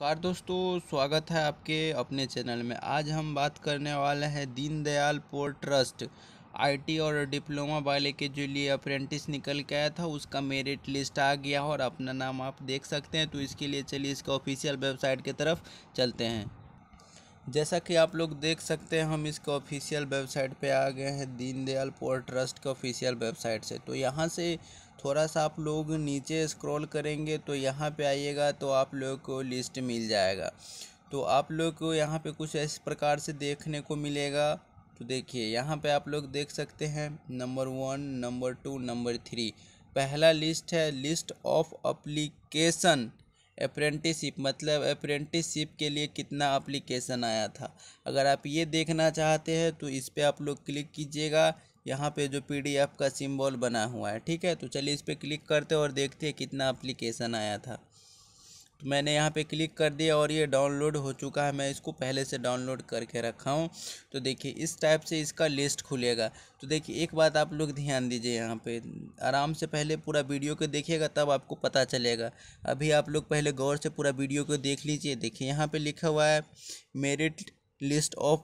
Car दोस्तों, स्वागत है आपके अपने चैनल में। आज हम बात करने वाले हैं दीनदयाल पोर्ट ट्रस्ट। आईटी और डिप्लोमा वाले के जो लिए अप्रेंटिस निकल के आया था, उसका मेरिट लिस्ट आ गया और अपना नाम आप देख सकते हैं। तो इसके लिए चलिए इसका ऑफिशियल वेबसाइट की तरफ़ चलते हैं। जैसा कि आप लोग देख सकते हैं, हम इसके ऑफिशियल वेबसाइट पे आ गए हैं, दीनदयाल पोर्ट ट्रस्ट के ऑफिशियल वेबसाइट से। तो यहाँ से थोड़ा सा आप लोग नीचे स्क्रॉल करेंगे तो यहाँ पे आइएगा तो आप लोग को लिस्ट मिल जाएगा। तो आप लोग को यहाँ पे कुछ इस प्रकार से देखने को मिलेगा। तो देखिए, यहाँ पे आप लोग देख सकते हैं number one number two number three पहला लिस्ट है लिस्ट ऑफ़ अप्लीकेशन अप्रेंटिसिप मतलब अप्रेंटिसशिप के लिए कितना अप्लीकेशन आया था। अगर आप ये देखना चाहते हैं तो इस पर आप लोग क्लिक कीजिएगा। यहाँ पे जो पीडीएफ का सिंबल बना हुआ है, ठीक है? तो चलिए इस पर क्लिक करते हैं और देखते हैं कितना अप्लीकेशन आया था। तो मैंने यहाँ पे क्लिक कर दिया और ये डाउनलोड हो चुका है। मैं इसको पहले से डाउनलोड करके रखा हूँ। तो देखिए, इस टाइप से इसका लिस्ट खुलेगा। तो देखिए, एक बात आप लोग ध्यान दीजिए यहाँ पे। आराम से पहले पूरा वीडियो को देखिएगा, तब आपको पता चलेगा। अभी आप लोग पहले गौर से पूरा वीडियो को देख लीजिए। देखिए, यहाँ पर लिखा हुआ है, merit list of,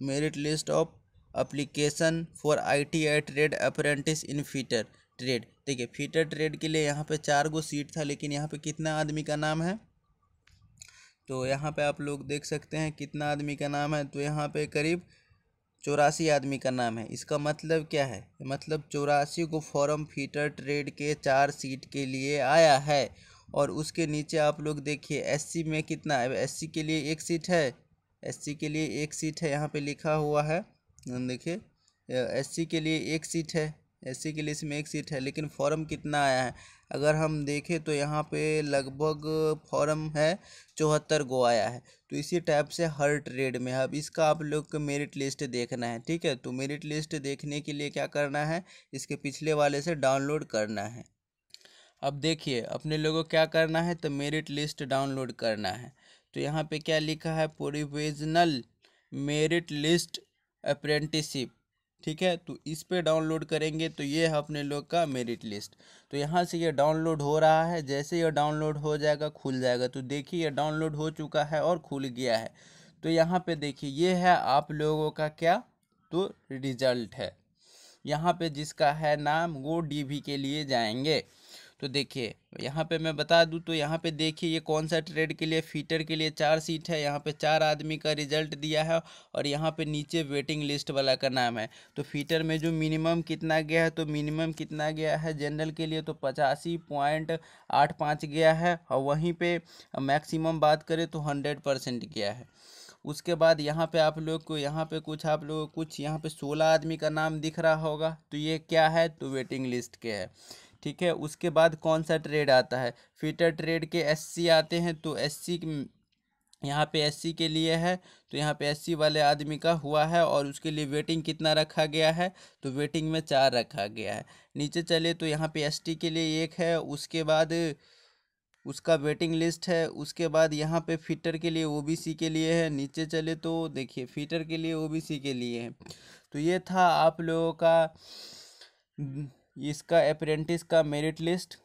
merit list of application for I T at red apprentice in fitter trade देखिए फीटर ट्रेड के लिए यहाँ पे चार गो सीट था, लेकिन यहाँ पे कितना आदमी का नाम है? तो यहाँ पे आप लोग देख सकते हैं कितना आदमी का नाम है। तो यहाँ पे करीब चौरासी आदमी का नाम है। इसका मतलब क्या है? मतलब चौरासी को फॉर्म फीटर ट्रेड के चार सीट के लिए आया है। और उसके नीचे आप लोग देखिए एससी में कितना है? एससी के लिए एक सीट है। एससी के लिए एक सीट है। यहाँ पे लिखा हुआ है, देखिए एससी के लिए एक सीट है। एससी के लिए इसमें एक सीट है, लेकिन फॉर्म कितना आया है? अगर हम देखें तो यहाँ पे लगभग फॉर्म है चौहत्तर गो आया है। तो इसी टाइप से हर ट्रेड में अब इसका आप लोग को मेरिट लिस्ट देखना है, ठीक है? तो मेरिट लिस्ट देखने के लिए क्या करना है? इसके पिछले वाले से डाउनलोड करना है। अब देखिए, अपने लोगों को क्या करना है? तो मेरिट लिस्ट डाउनलोड करना है। तो यहाँ पे क्या लिखा है? प्रोविजनल मेरिट लिस्ट अप्रेंटिसिप ठीक है? तो इस पर डाउनलोड करेंगे तो ये है अपने लोग का मेरिट लिस्ट। तो यहाँ से ये डाउनलोड हो रहा है। जैसे ये डाउनलोड हो जाएगा, खुल जाएगा। तो देखिए, ये डाउनलोड हो चुका है और खुल गया है। तो यहाँ पे देखिए, ये है आप लोगों का क्या? तो रिज़ल्ट है। यहाँ पे जिसका है नाम, वो डीवी के लिए जाएँगे। तो देखिए, यहाँ पे मैं बता दूँ तो यहाँ पे देखिए ये कौन सा ट्रेड के लिए, फीटर के लिए चार सीट है। यहाँ पे चार आदमी का रिज़ल्ट दिया है और यहाँ पे नीचे वेटिंग लिस्ट वाला का नाम है। तो फीटर में जो मिनिमम कितना गया है तो मिनिमम कितना गया है जनरल के लिए तो पचासी पॉइंट आठ पाँच गया है और वहीं पर मैक्सिमम बात करें तो हंड्रेड परसेंट गया है। उसके बाद यहाँ पे आप लोग को, यहाँ पे कुछ आप लोग कुछ यहाँ पे सोलह आदमी का नाम दिख रहा होगा। तो ये क्या है? तो वेटिंग लिस्ट के है। ठीक है? उसके बाद कौन सा ट्रेड आता है? फीटर ट्रेड के एससी आते हैं तो एससी यहाँ पे एससी के लिए है तो यहाँ पे एससी वाले आदमी का हुआ है और उसके लिए वेटिंग कितना रखा गया है? तो वेटिंग में चार रखा गया है। नीचे चले तो यहाँ पे एसटी के लिए एक है, उसके बाद उसका वेटिंग लिस्ट है, उसके बाद यहाँ पे फिटर के लिए ओबीसी के लिए है, नीचे चले तो देखिए फिटर के लिए ओबीसी के लिए है। तो ये था आप लोगों का इसका अप्रेंटिस का मेरिट लिस्ट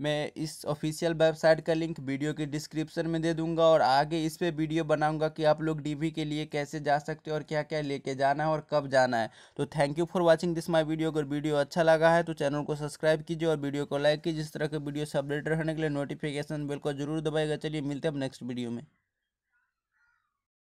मैं इस ऑफिशियल वेबसाइट का लिंक वीडियो के डिस्क्रिप्शन में दे दूँगा और आगे इस पे वीडियो बनाऊँगा कि आप लोग डीवी के लिए कैसे जा सकते हो और क्या क्या लेके जाना है और कब जाना है। तो thank you for watching this my video अगर वीडियो अच्छा लगा है तो चैनल को सब्सक्राइब कीजिए और वीडियो को लाइक कीजिए। जिस तरह के वीडियो से अपडेट रहने के लिए नोटिफिकेशन बिल को ज़रूर दबाएगा चलिए मिलते हैं अब नेक्स्ट वीडियो में।